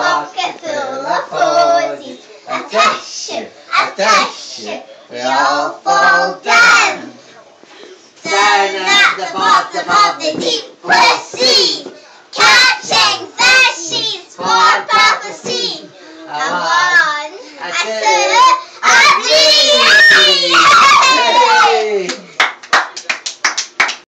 basket full of posies. Attention, attention, we all fall down. Turn at the bottom of the deep blue sea, catching fishies for prophecy. A one, a two.